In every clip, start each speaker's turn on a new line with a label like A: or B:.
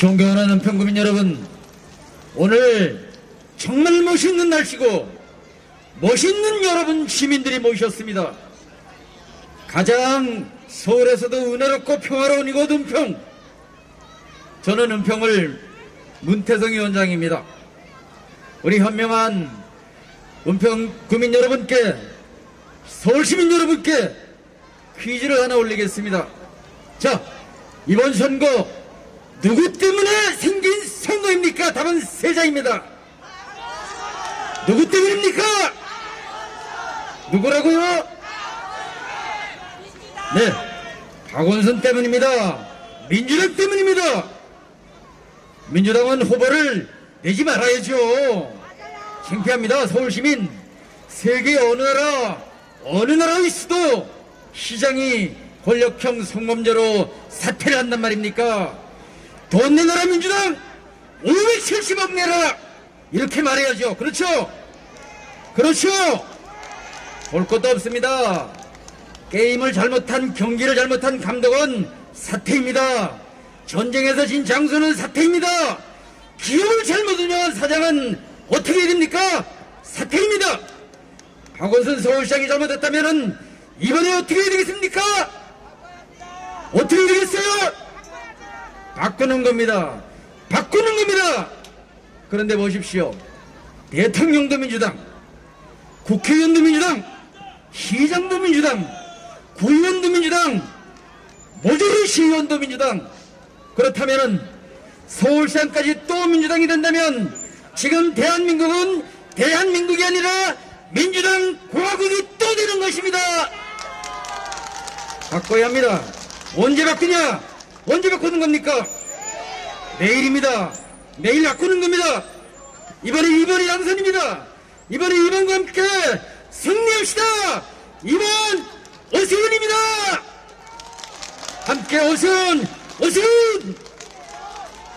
A: 존경하는 은평구민 여러분, 오늘 정말 멋있는 날씨고 멋있는 여러분 시민들이 모이셨습니다. 가장 서울에서도 은혜롭고 평화로운 이곳 은평. 저는 은평을 문태성 위원장입니다. 우리 현명한 은평 구민 여러분께 서울 시민 여러분께 퀴즈를 하나 올리겠습니다. 자, 이번 선거 누구 때문에 생긴 선거입니까? 답은 세자입니다. 누구 때문입니까? 누구라고요? 네, 박원순 때문입니다. 민주당 때문입니다. 민주당은 후보를 내지 말아야죠. 창피합니다. 서울시민. 세계 어느 나라, 어느 나라에 있어도 시장이 권력형 성범죄로 사퇴를 한단 말입니까? 돈 내놔라 민주당! 570억 내라! 이렇게 말해야죠. 그렇죠? 그렇죠? 볼 것도 없습니다. 게임을 잘못한, 경기를 잘못한 감독은 사퇴입니다. 전쟁에서 진 장수는 사퇴입니다. 기업을 잘못 운영한 사장은 어떻게 됩니까? 사퇴입니다. 박원순 서울시장이 잘못했다면 이번에 어떻게 되겠습니까? 어떻게 해야 되겠어요? 바꾸는 겁니다. 바꾸는 겁니다. 그런데 보십시오. 대통령도 민주당, 국회의원도 민주당, 시장도 민주당, 구의원도 민주당, 모조리 시의원도 민주당. 그렇다면은 서울시장까지 또 민주당이 된다면 지금 대한민국은 대한민국이 아니라 민주당 공화국이 또 되는 것입니다. 바꿔야 합니다. 언제 바꾸냐? 언제 바꾸는 겁니까? 내일입니다. 내일 바꾸는 겁니다. 이번에 2번이 당선입니다. 이번에 2번과 함께 승리합시다. 2번 오세훈입니다. 함께 오세훈, 오세훈,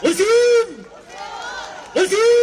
A: 오세훈, 오세훈.